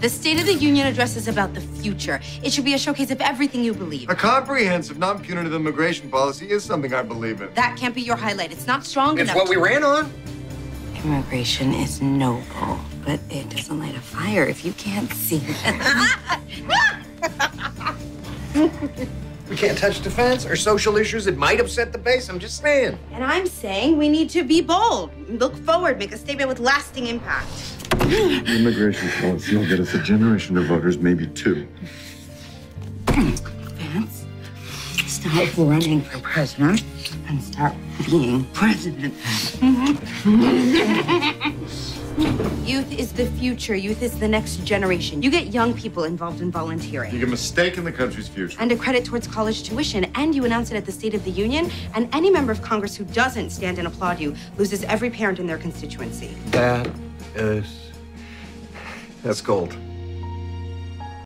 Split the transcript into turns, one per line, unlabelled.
The State of the Union address is about the future. It should be a showcase of everything you believe.
A comprehensive, non punitive immigration policy is something I believe in.
That can't be your highlight. It's not strong
It's
enough.
It's what we ran on.
Immigration is noble, but it doesn't light a fire if you can't see it.
We can't touch defense or social issues. It might upset the base. I'm just saying.
and I'm saying we need to be bold. Look forward, make a statement with lasting impact.
Immigration policy will get us a generation of voters, maybe two.
Fitz, stop running for president and start being president. Youth is the future. Youth is the next generation. You get young people involved in volunteering.
You
get
a mistake in the country's future.
And a credit towards college tuition, and you announce it at the State of the Union, and any member of Congress who doesn't stand and applaud you loses every parent in their constituency.
That is. That's gold.